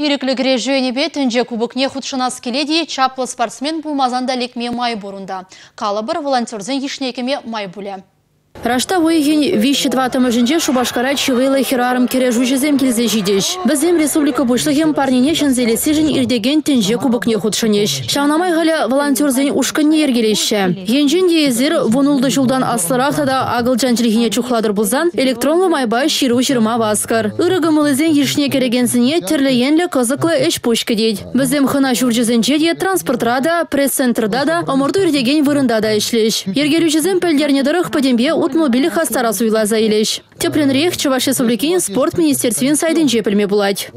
Иреклі кіре жөйнебе түнже кубықне худшынас келеді чаплы спортсмен бұлмазанда лекме май бұрында. Калабыр волонтерзен ешнекеме май бұлі. Рашта ойген виші тватымы жінже Шубашкара чывейлы хирарым кере жужезем келзе жидеш. Республика бұшлығым парнине шынзелесі жін ирдеген тенже кубықне худшынеш. Шаунамай ғалі волонтерзен ушқынне ергелеші. Енжен езір вұнулды жылдан аслырақ тада ағыл жанчылығіне чухладыр бұлзан электронлы майбай ширу жирма васкар. Үрігі мылызен ешіне керегенсіне тірліенлі қызықлы эш пушкі дейд. Бізем хына журжезенче де транспортрада, пресс-центрда да, омырды ирдеген вырында да ішлеш. Ергелюжезен пәлдерне дұрық падембе утмобили хастара суйла заилеш. Тепленрех Чуваш Республикин спорт министерствен сайдын жепілме булать.